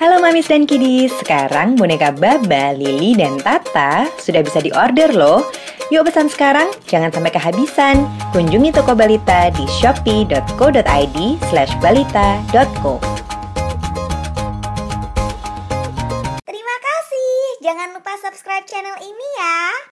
Halo Mamis dan Kidis, sekarang boneka Baba, Lili, dan Tata sudah bisa diorder loh. Yuk pesan sekarang, jangan sampai kehabisan. Kunjungi toko Balita di shopee.co.id slash balita.co. Terima kasih. Jangan lupa subscribe channel ini ya.